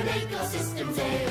and ecosystems